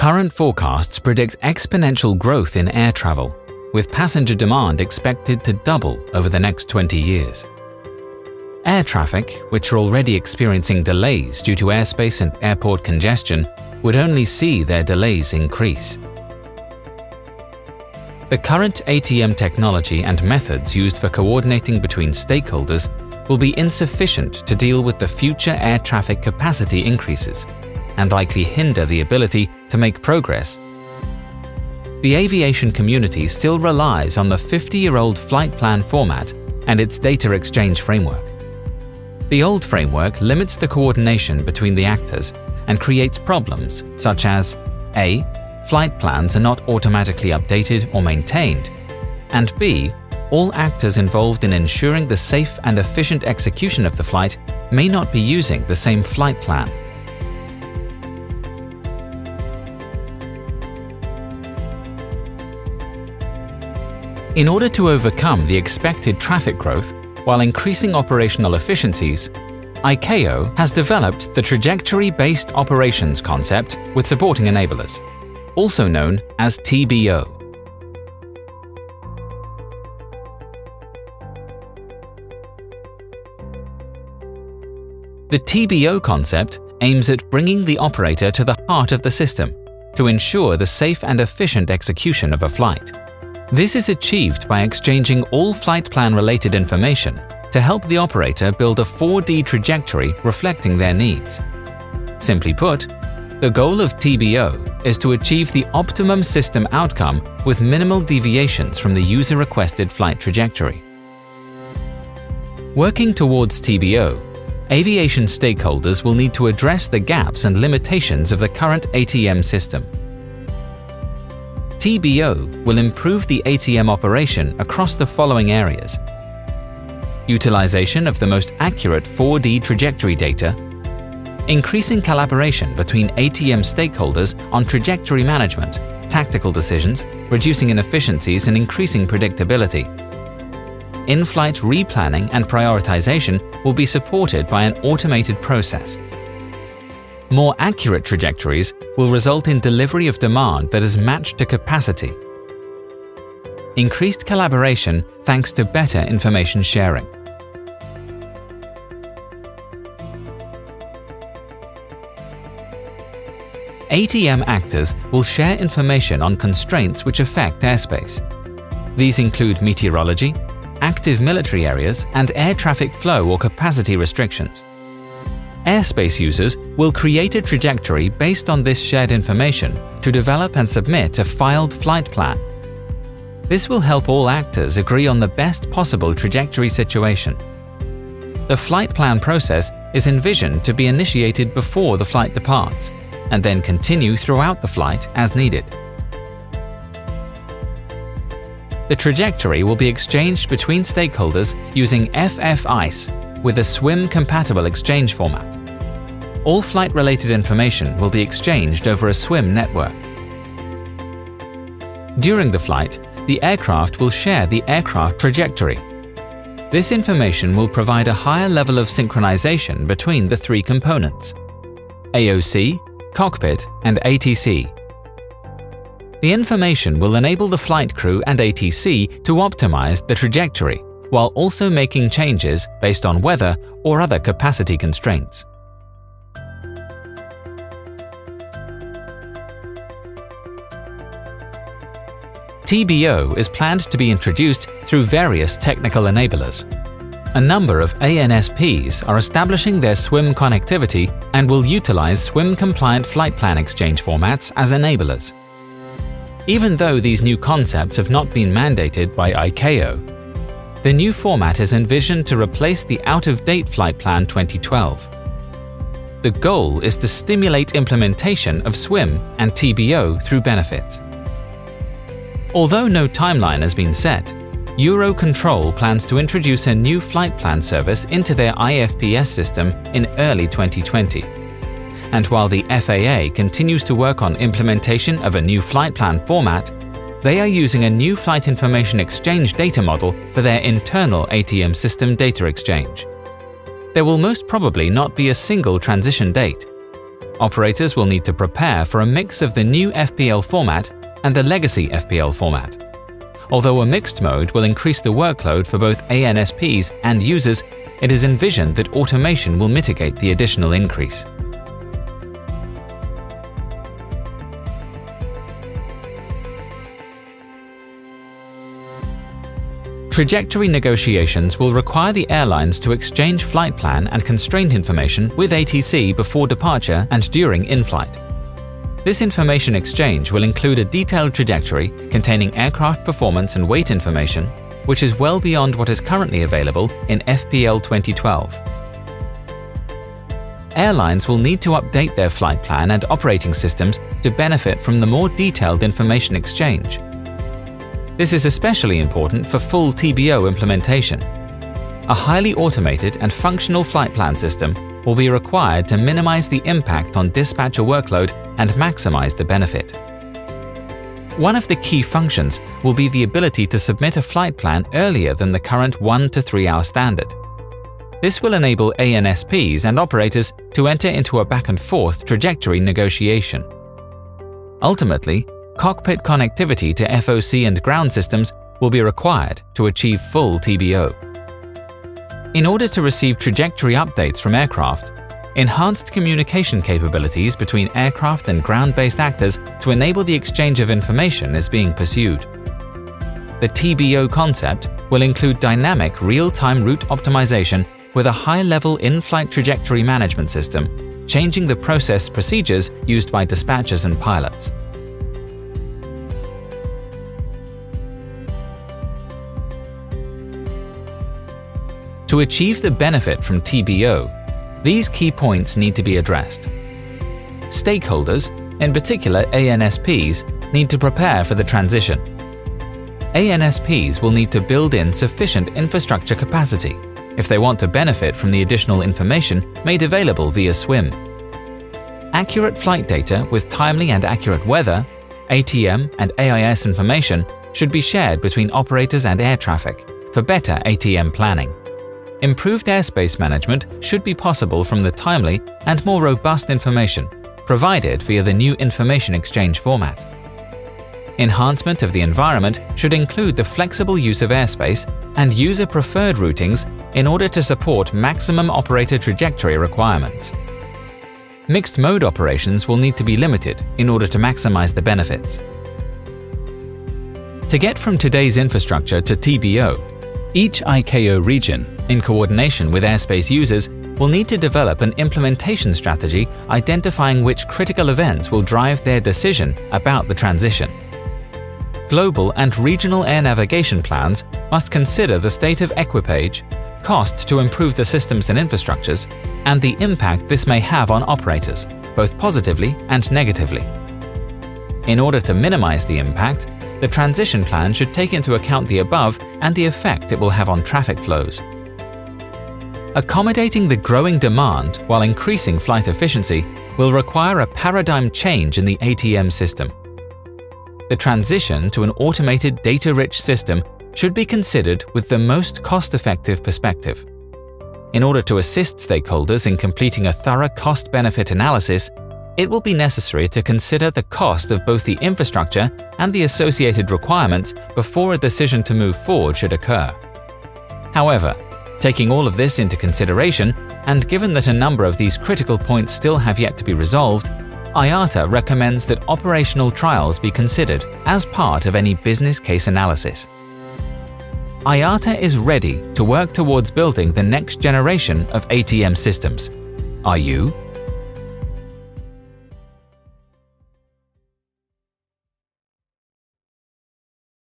Current forecasts predict exponential growth in air travel, with passenger demand expected to double over the next 20 years. Air traffic, which are already experiencing delays due to airspace and airport congestion, would only see their delays increase. The current ATM technology and methods used for coordinating between stakeholders will be insufficient to deal with the future air traffic capacity increases and likely hinder the ability to make progress. The aviation community still relies on the 50-year-old flight plan format and its data exchange framework. The old framework limits the coordination between the actors and creates problems such as A. Flight plans are not automatically updated or maintained, and B. All actors involved in ensuring the safe and efficient execution of the flight may not be using the same flight plan. In order to overcome the expected traffic growth while increasing operational efficiencies, ICAO has developed the Trajectory-Based Operations concept with supporting enablers, also known as TBO. The TBO concept aims at bringing the operator to the heart of the system to ensure the safe and efficient execution of a flight. This is achieved by exchanging all flight plan related information to help the operator build a 4D trajectory reflecting their needs. Simply put, the goal of TBO is to achieve the optimum system outcome with minimal deviations from the user-requested flight trajectory. Working towards TBO, aviation stakeholders will need to address the gaps and limitations of the current ATM system TBO will improve the ATM operation across the following areas. Utilization of the most accurate 4D trajectory data, increasing collaboration between ATM stakeholders on trajectory management, tactical decisions, reducing inefficiencies and increasing predictability. In-flight replanning and prioritization will be supported by an automated process more accurate trajectories will result in delivery of demand that is matched to capacity. Increased collaboration thanks to better information sharing. ATM actors will share information on constraints which affect airspace. These include meteorology, active military areas, and air traffic flow or capacity restrictions. Airspace users will create a trajectory based on this shared information to develop and submit a filed flight plan. This will help all actors agree on the best possible trajectory situation. The flight plan process is envisioned to be initiated before the flight departs, and then continue throughout the flight as needed. The trajectory will be exchanged between stakeholders using FF-ICE with a SWIM-compatible exchange format. All flight-related information will be exchanged over a SWIM network. During the flight, the aircraft will share the aircraft trajectory. This information will provide a higher level of synchronization between the three components AOC, cockpit, and ATC. The information will enable the flight crew and ATC to optimize the trajectory while also making changes based on weather or other capacity constraints. TBO is planned to be introduced through various technical enablers. A number of ANSPs are establishing their SWIM connectivity and will utilize SWIM-compliant flight plan exchange formats as enablers. Even though these new concepts have not been mandated by ICAO, the new format is envisioned to replace the out-of-date Flight Plan 2012. The goal is to stimulate implementation of SWIM and TBO through benefits. Although no timeline has been set, Eurocontrol plans to introduce a new flight plan service into their IFPS system in early 2020. And while the FAA continues to work on implementation of a new flight plan format, they are using a new Flight Information Exchange data model for their internal ATM system data exchange. There will most probably not be a single transition date. operators will need to prepare for a mix of the new FPL format and the legacy FPL format. Although a mixed mode will increase the workload for both ANSPs and users, it is envisioned that automation will mitigate the additional increase. Trajectory negotiations will require the airlines to exchange flight plan and constraint information with ATC before departure and during in-flight. This information exchange will include a detailed trajectory containing aircraft performance and weight information, which is well beyond what is currently available in FPL 2012. Airlines will need to update their flight plan and operating systems to benefit from the more detailed information exchange. This is especially important for full TBO implementation. A highly automated and functional flight plan system will be required to minimize the impact on dispatcher workload and maximize the benefit. One of the key functions will be the ability to submit a flight plan earlier than the current 1 to 3 hour standard. This will enable ANSPs and operators to enter into a back and forth trajectory negotiation. Ultimately, cockpit connectivity to FOC and ground systems will be required to achieve full TBO. In order to receive trajectory updates from aircraft, enhanced communication capabilities between aircraft and ground-based actors to enable the exchange of information is being pursued. The TBO concept will include dynamic real-time route optimization with a high-level in-flight trajectory management system, changing the process procedures used by dispatchers and pilots. To achieve the benefit from TBO, these key points need to be addressed. Stakeholders, in particular ANSPs, need to prepare for the transition. ANSPs will need to build in sufficient infrastructure capacity if they want to benefit from the additional information made available via SWIM. Accurate flight data with timely and accurate weather, ATM and AIS information should be shared between operators and air traffic for better ATM planning. Improved airspace management should be possible from the timely and more robust information provided via the new information exchange format. Enhancement of the environment should include the flexible use of airspace and user-preferred routings in order to support maximum operator trajectory requirements. Mixed mode operations will need to be limited in order to maximize the benefits. To get from today's infrastructure to TBO, each ICAO region, in coordination with airspace users, will need to develop an implementation strategy identifying which critical events will drive their decision about the transition. Global and regional air navigation plans must consider the state of equipage, cost to improve the systems and infrastructures, and the impact this may have on operators, both positively and negatively. In order to minimize the impact, the transition plan should take into account the above and the effect it will have on traffic flows. Accommodating the growing demand while increasing flight efficiency will require a paradigm change in the ATM system. The transition to an automated data-rich system should be considered with the most cost-effective perspective. In order to assist stakeholders in completing a thorough cost-benefit analysis, it will be necessary to consider the cost of both the infrastructure and the associated requirements before a decision to move forward should occur. However, taking all of this into consideration, and given that a number of these critical points still have yet to be resolved, IATA recommends that operational trials be considered as part of any business case analysis. IATA is ready to work towards building the next generation of ATM systems. Are you?